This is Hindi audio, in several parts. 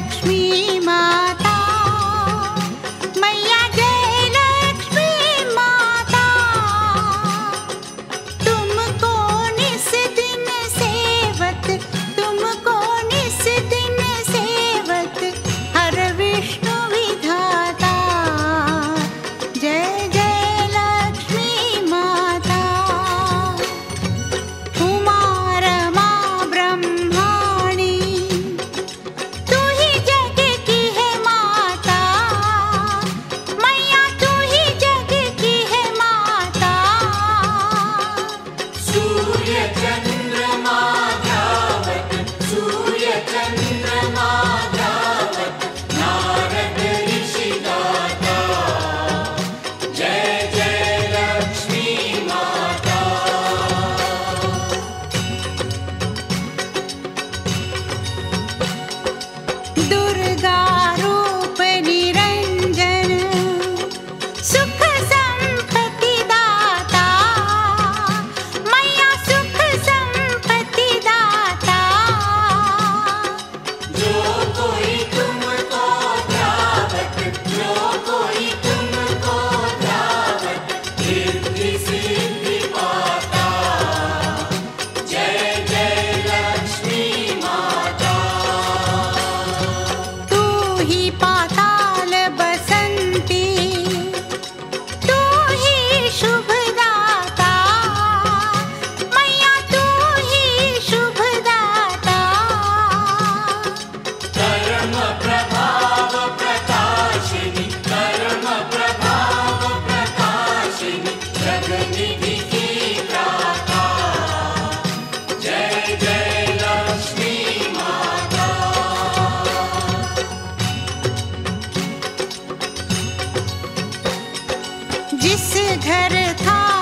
लक्ष्मी माता घर था।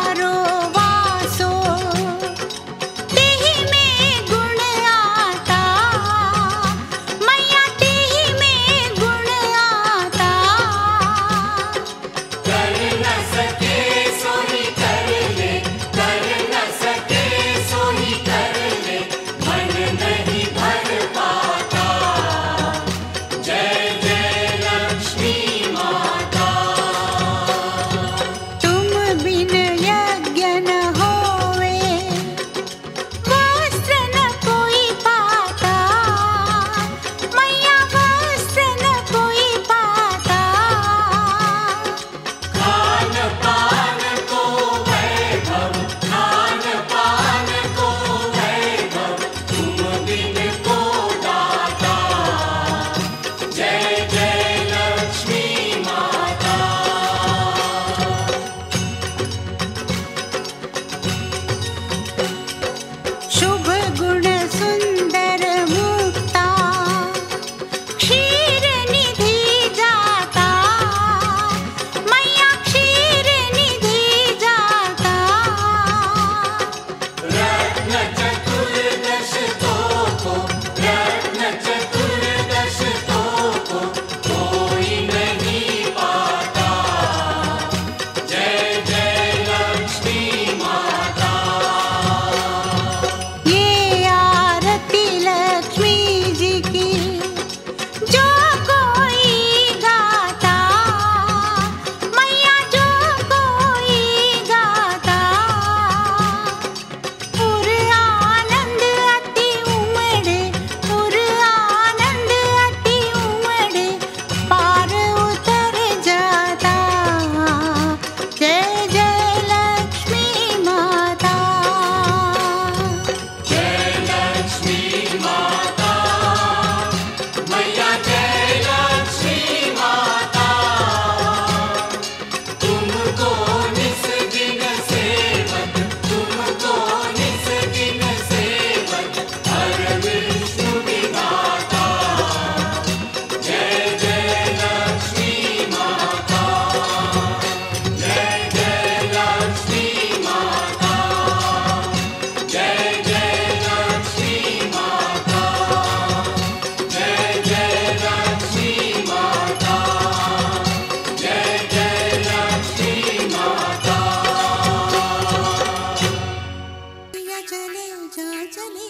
चले जा चले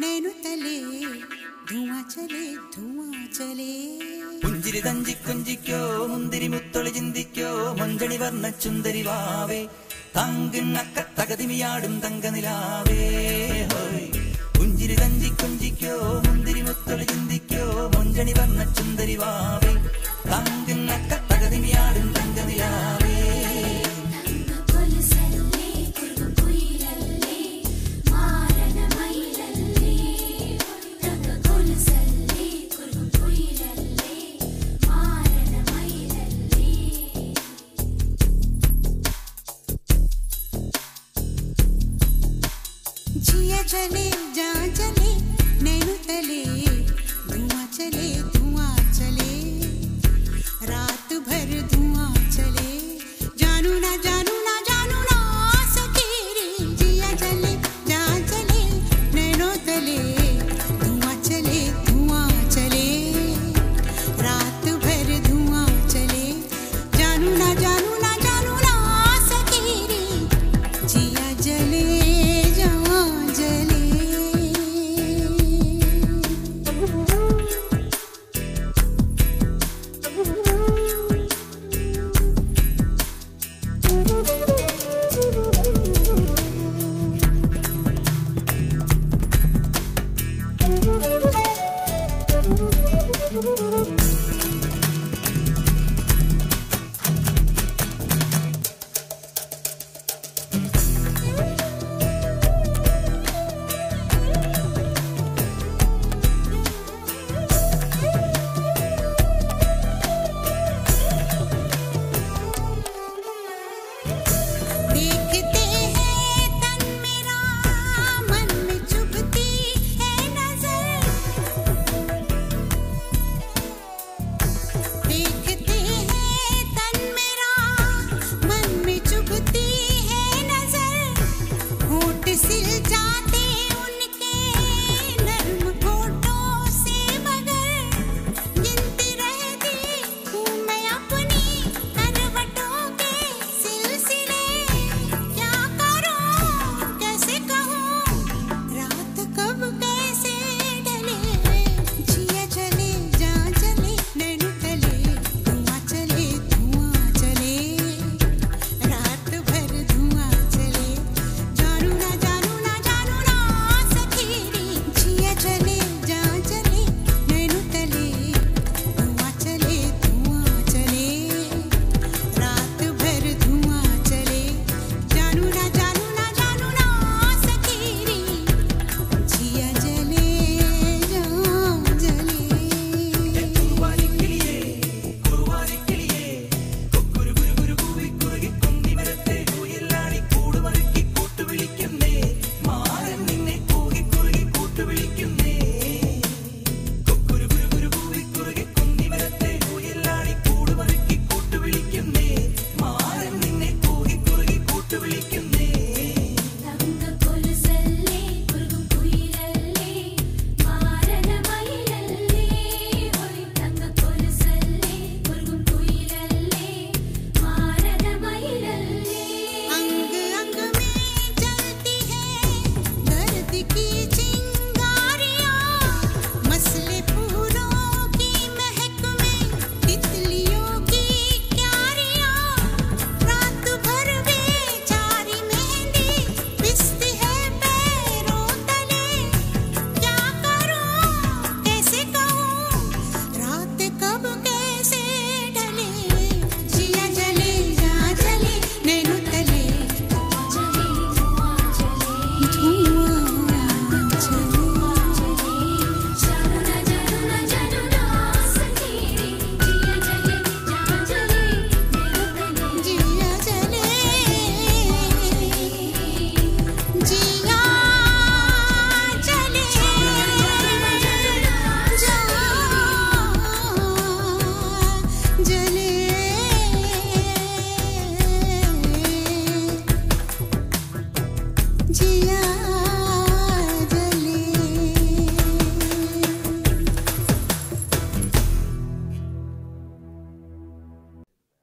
नैनु तले ധുവാ ചലേ ധുവാ ചലേ പുഞ്ചിരി തഞ്ചി കൊഞ്ചിക്കോ മുന്തിരി മുത്തൊളി ചിന്തിക്കോ മൊഞ്ചണി വർണ ചുന്തരി വാവേ തങ്കിണ്ണക്ക തകതിമിയാടും തങ്കനിലാവേ പുഞ്ചിരി തഞ്ചി കൊഞ്ചിക്കോ മുന്തിരി മുത്തൊളി ചിന്തിക്കോ മൊഞ്ചണി വർണ ചുന്തരി വാവേ തങ്കിണ്ണക്ക തകതിമിയാടും जिया जले जा जले नैनो तले धुआं चले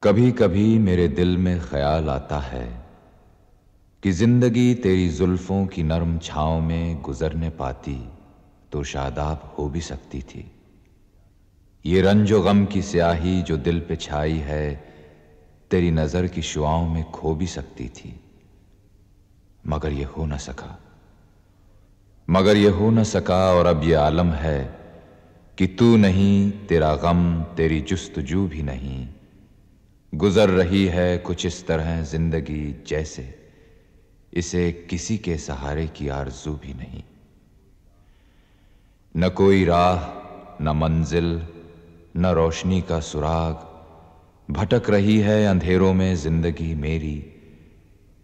कभी कभी मेरे दिल में ख्याल आता है कि ज़िंदगी तेरी जुल्फों की नरम छाँव में गुजरने पाती तो शादाब हो भी सकती थी। ये रंजो गम की स्याही जो दिल पे छाई है, तेरी नज़र की शुआओं में खो भी सकती थी। मगर ये हो न सका। मगर ये हो न सका और अब ये आलम है कि तू नहीं, तेरा गम, तेरी जुस्तजू भी नहीं। गुजर रही है कुछ इस तरह ज़िंदगी जैसे। इसे किसी के सहारे की आरज़ू भी नहीं। न कोई राह, न मंजिल, न रोशनी का सुराग। भटक रही है अंधेरों में ज़िंदगी मेरी।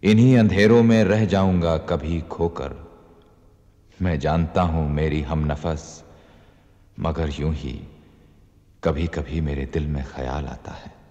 इन्हीं अंधेरों में रह जाऊँगा कभी खोकर। मैं जानता हूँ मेरी हम नफस, मगर यूँ ही कभी कभी मेरे दिल में ख्याल आता है।